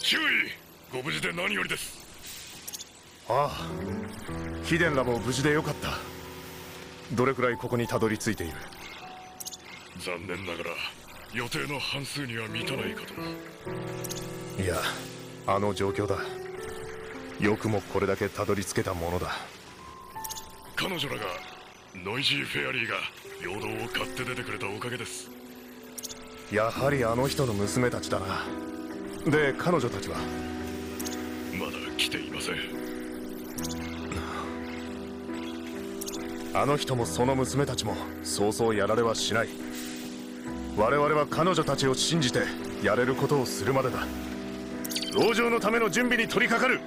注意。ご無事で何よりです。ああ。秘伝ラボ無事でよかった。どれくらいここにたどり着いている？残念ながら予定の半数には満たないかといやあの状況だ。よくもこれだけたどり着けたものだ。彼女らがノイジーフェアリーが陽動を買って出てくれたおかげですやはりあの人の娘たちだな。で彼女たちは？まだ来ていません。あの人もその娘たちもそうそうやられはしない。我々は彼女たちを信じてやれることをするまでだ。籠城のための準備に取り掛かる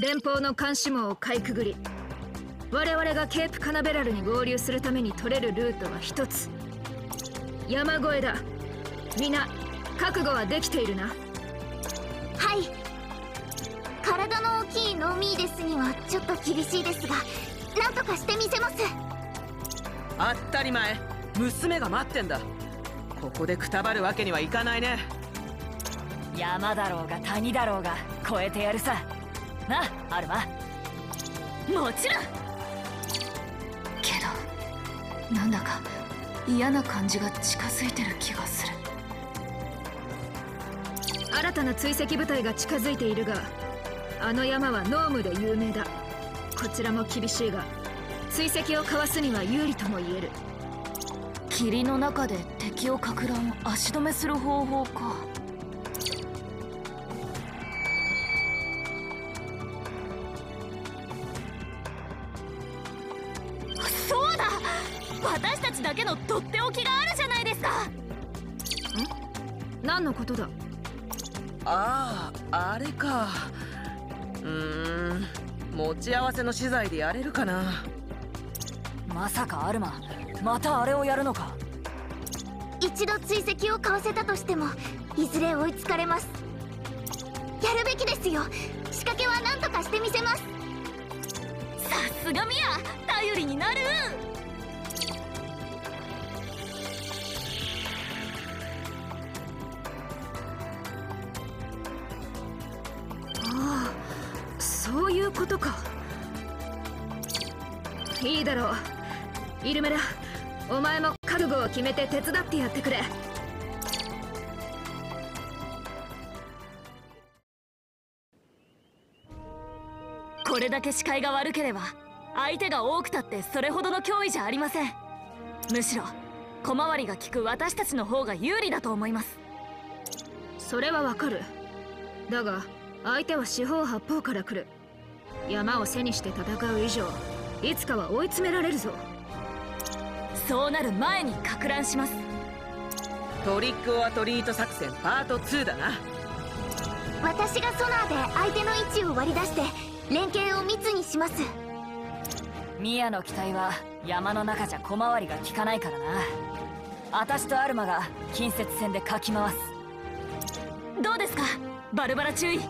連邦の監視網をかいくぐり我々がケープカナベラルに合流するために取れるルートは一つ。山越えだ。皆覚悟はできているな。はい。体の大きいノーミーデスにはちょっと厳しいですが何とかしてみせます。当たり前。娘が待ってんだ。ここでくたばるわけにはいかないね。山だろうが谷だろうが越えてやるさなアルマもちろん。けどなんだか嫌な感じが近づいてる気がする。新たな追跡部隊が近づいているがあの山はノームで有名だ。こちらも厳しいが追跡をかわすには有利とも言える。霧の中で敵をかく乱足止めする方法か私たちだけのとっておきがあるじゃないですか。ん？何のことだ？あああれか。うーん持ち合わせの資材でやれるかな。まさかアルマまたあれをやるのか？一度追跡をかわせたとしてもいずれ追いつかれます。やるべきですよ。仕掛けは何とかしてみせます。さすがミア頼りになるそういうことか。いいだろう。イルメラお前も覚悟を決めて手伝ってやってくれ。これだけ視界が悪ければ相手が多くたってそれほどの脅威じゃありません。むしろ小回りが利く私たちの方が有利だと思います。それはわかる。だが相手は四方八方から来る。山を背にして戦う以上いつかは追い詰められるぞ。そうなる前にか乱します。トリックオアトリート作戦パート2だな。私がソナーで相手の位置を割り出して連携を密にします。ミヤの機体は山の中じゃ小回りが効かないからな。私とアルマが近接戦でかき回す。どうですか？バルバラ注意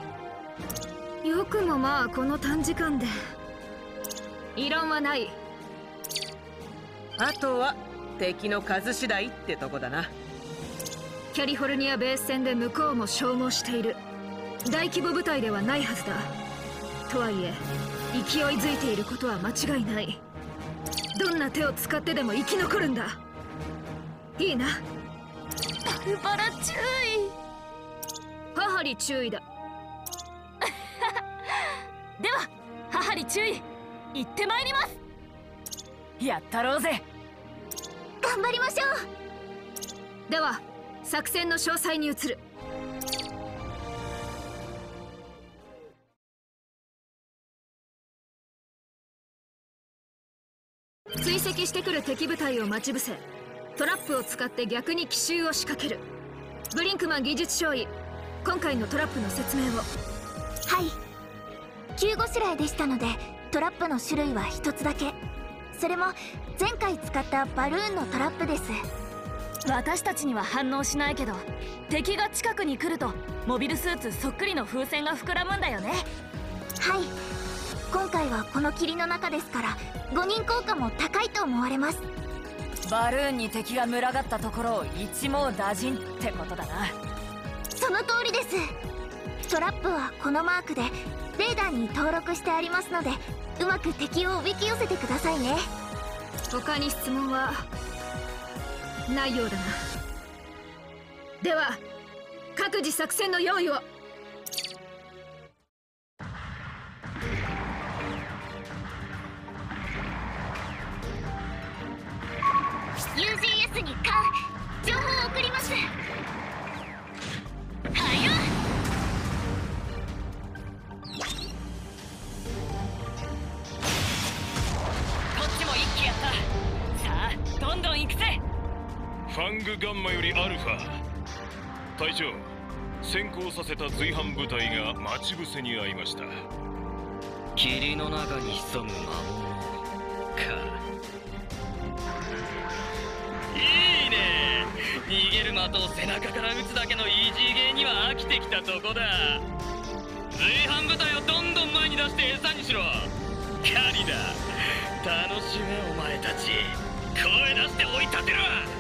よくもまあこの短時間で。異論はない。あとは敵の数次第ってとこだな。キャリフォルニアベース戦で向こうも消耗している。大規模部隊ではないはずだ。とはいえ勢いづいていることは間違いない。どんな手を使ってでも生き残るんだ。いいな。バルバラ注意。母に注意だでは母に注意。行ってまいります。やったろうぜ。頑張りましょう。では作戦の詳細に移る。追跡してくる敵部隊を待ち伏せ。トラップを使って逆に奇襲を仕掛ける。ブリンクマン技術少尉今回のトラップの説明を。はい急ごしらえでしたのでトラップの種類は一つだけ。それも前回使ったバルーンのトラップです。私たちには反応しないけど敵が近くに来るとモビルスーツそっくりの風船が膨らむんだよね。はい。今回はこの霧の中ですから5人効果も高いと思われます。バルーンに敵が群がったところを一網打尽ってことだな。その通りです。トラップはこのマークでレーダーに登録してありますのでうまく敵をおびき寄せてくださいね。他に質問はないようだな。では各自作戦の用意を。UGS にカン情報を送りますマよりアルファ隊長先行させた随伴部隊が待ち伏せに遭いました。霧の中に潜む魔物か。いいね。逃げる的を背中から撃つだけのイージーゲーには飽きてきたとこだ。随伴部隊をどんどん前に出して餌にしろ。狩りだ。楽しめお前たち。声出して追い立てろ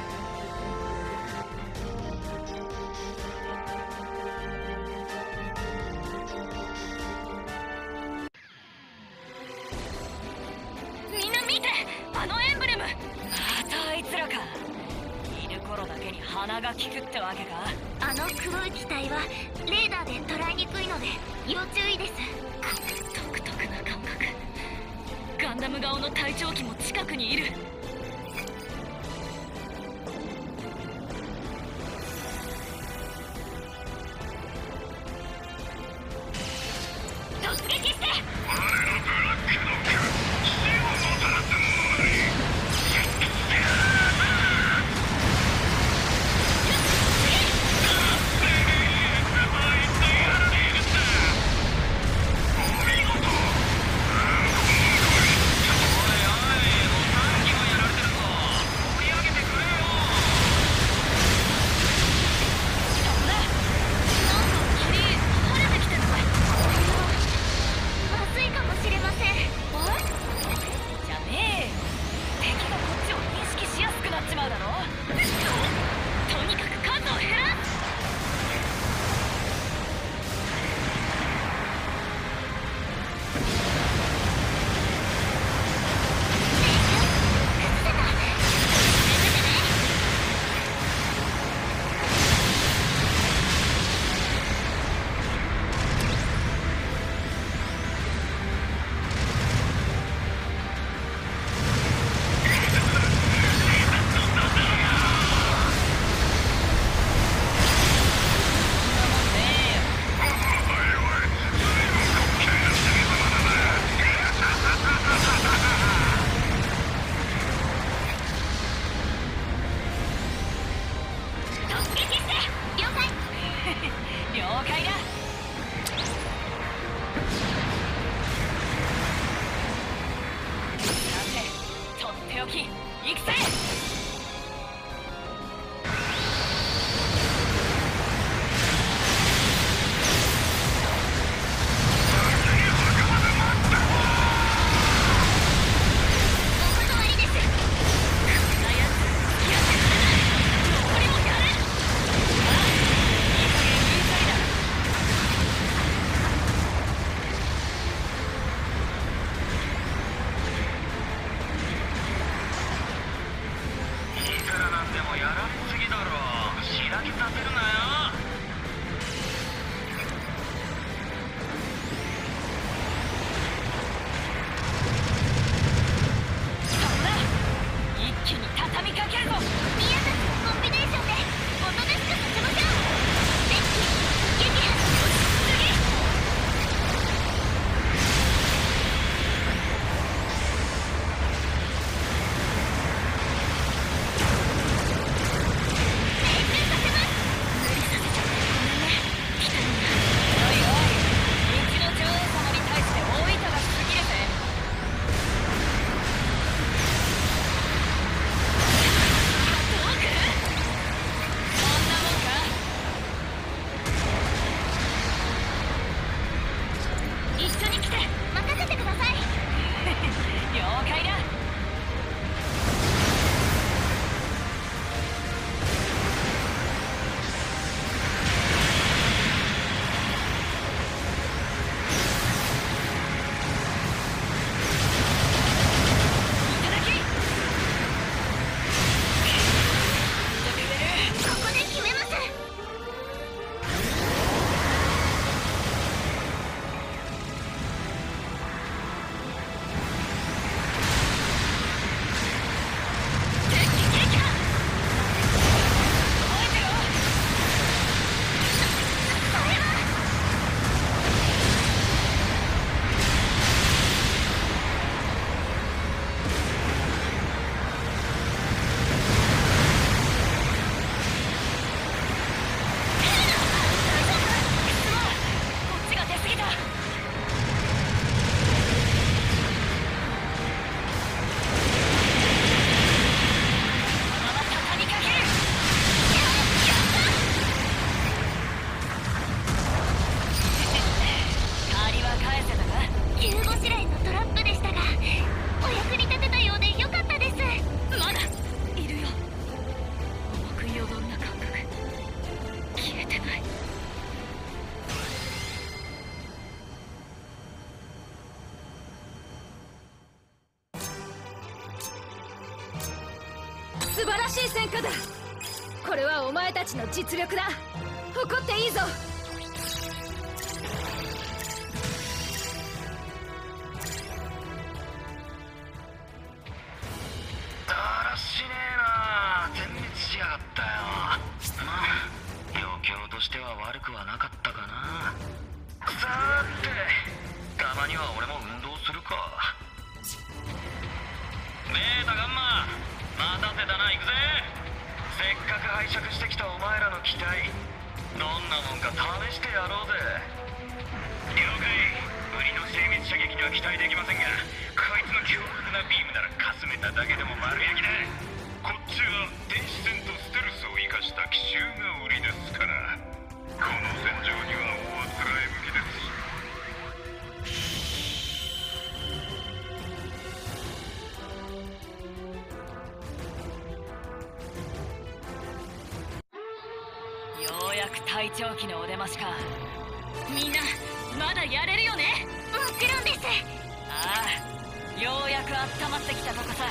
戦果だ。これはお前たちの実力だ。誇っていいぞ。だらしねえな。全滅しやがったよ。まあ状況としては悪くはなかったかな。さーて。たまには俺も運動するか。ベータガンマ待たせたな。行くぜせっかく拝借してきたお前らの機体どんなもんか試してやろうぜ。了解。無理の精密射撃には期待できませんがこいつの強力なビームならかすめただけでも丸焼きだ。こっちは電子戦とステルスを生かした奇襲が売りですから。この戦場にはましか。みんなまだやれるよね？もちろんです。ああようやく温まってきたとこさ。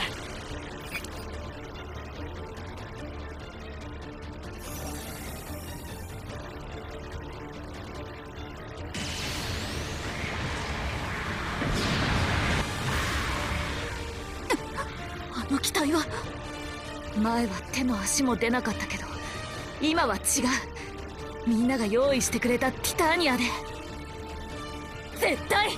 あの機体は。前は手も足も出なかったけど今は違うみんなが用意してくれたティターニアで。絶対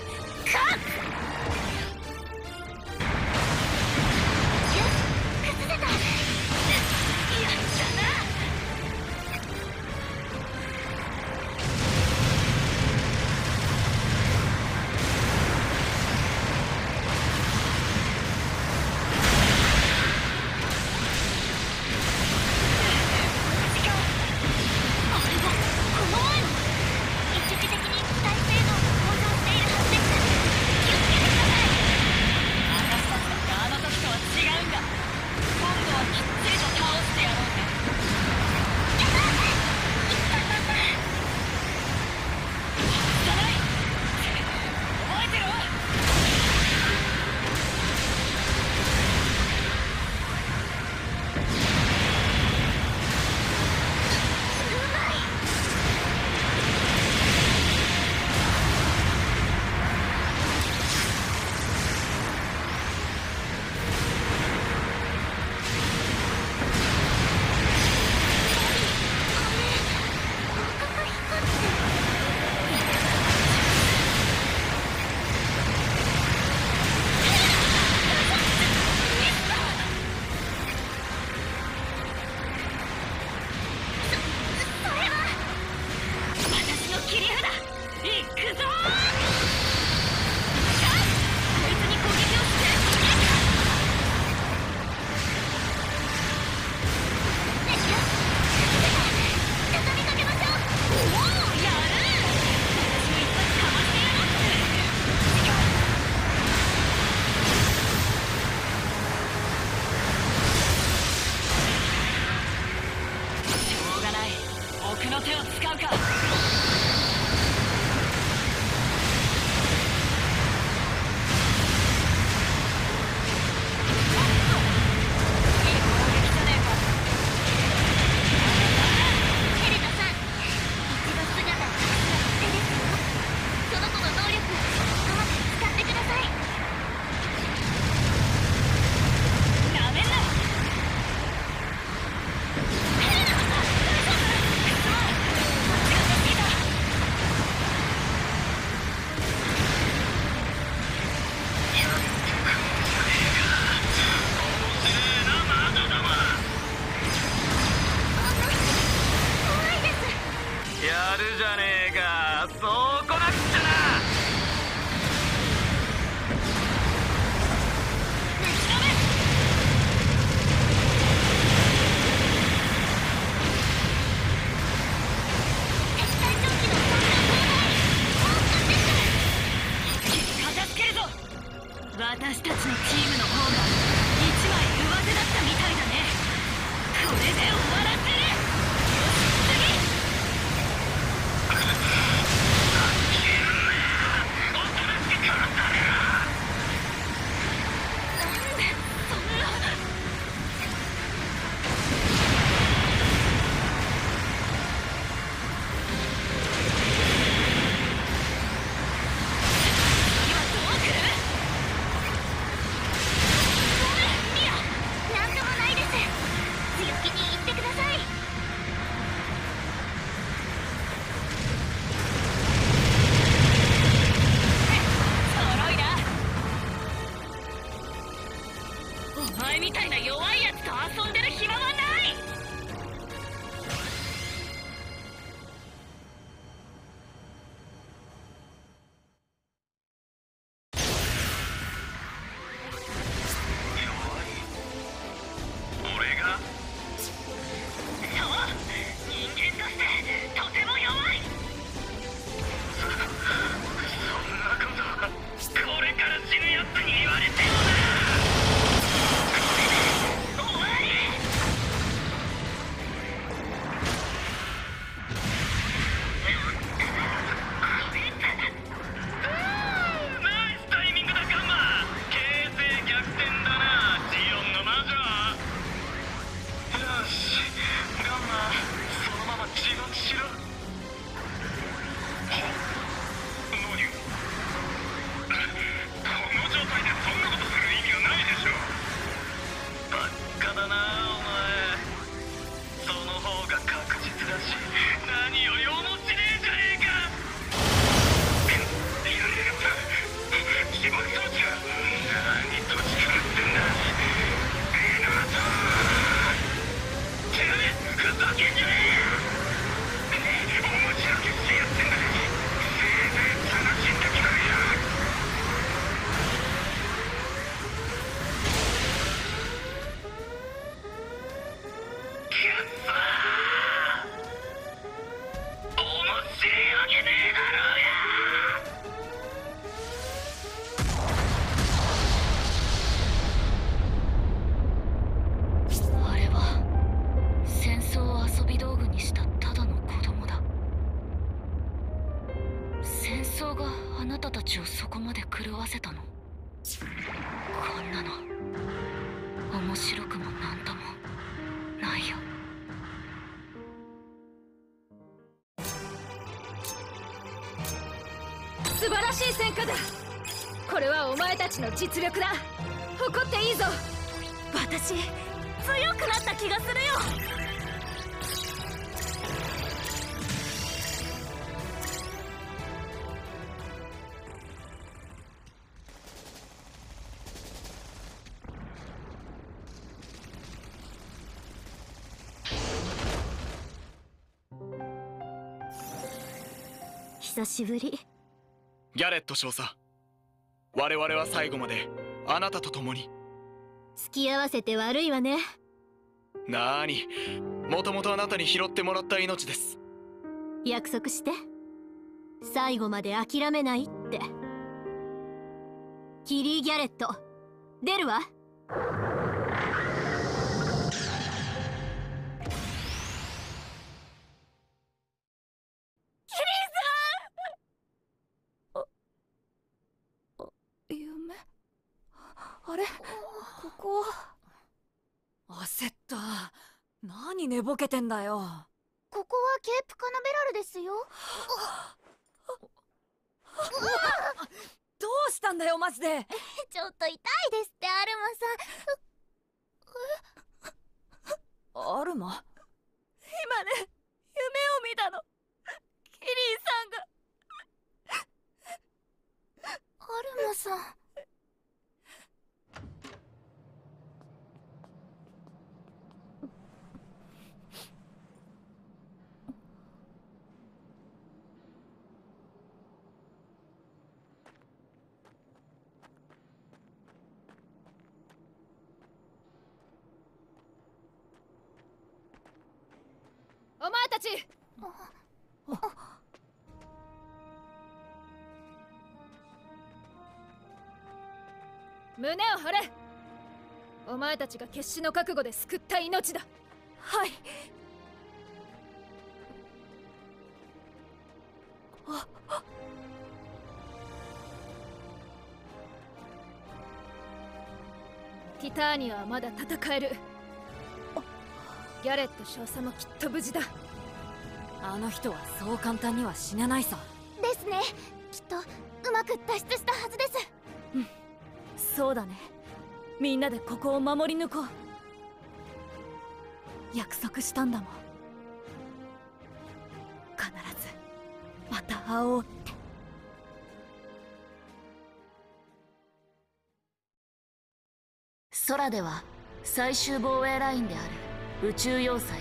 私たちのチームの方が一枚上手だったみたいだね。これで終わらせ前みたいな弱い素晴らしい戦果だ。これはお前たちの実力だ。誇っていいぞ。私強くなった気がするよ。久しぶり。ギャレット少佐我々は最後まであなたと共に。付き合わせて悪いわね。なーに。もともとあなたに拾ってもらった命です。約束して。最後まで諦めないって。キリー・ギャレット出るわここ。は焦った。何寝ぼけてんだよ。ここはケープカナベラルですよ。どうしたんだよマジで。ちょっと痛いですってアルアルママさん。今ね夢を見たのキリーさんがアルマさんお前たち。胸を張れ。お前たちが決死の覚悟で救った命だ。はい。ティターニアはまだ戦える。ギャレット少佐もきっと無事だあの人はそう簡単には死ねないさ。ですね。きっとうまく脱出したはずです。そうだね。みんなでここを守り抜こう。約束したんだもん。必ずまた会おうって。空では最終防衛ラインである宇宙要塞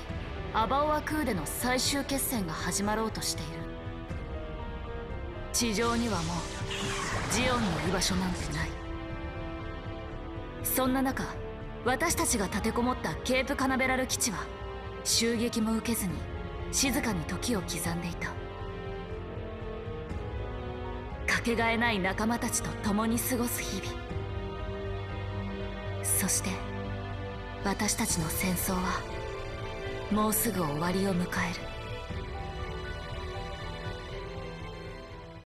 アバオアクーデの最終決戦が始まろうとしている。地上にはもうジオンの居場所なんてない。そんな中私たちが立てこもったケープカナベラル基地は襲撃も受けずに静かに時を刻んでいた。かけがえない仲間たちと共に過ごす日々。そして私たちの戦争はもうすぐ終わりを迎える。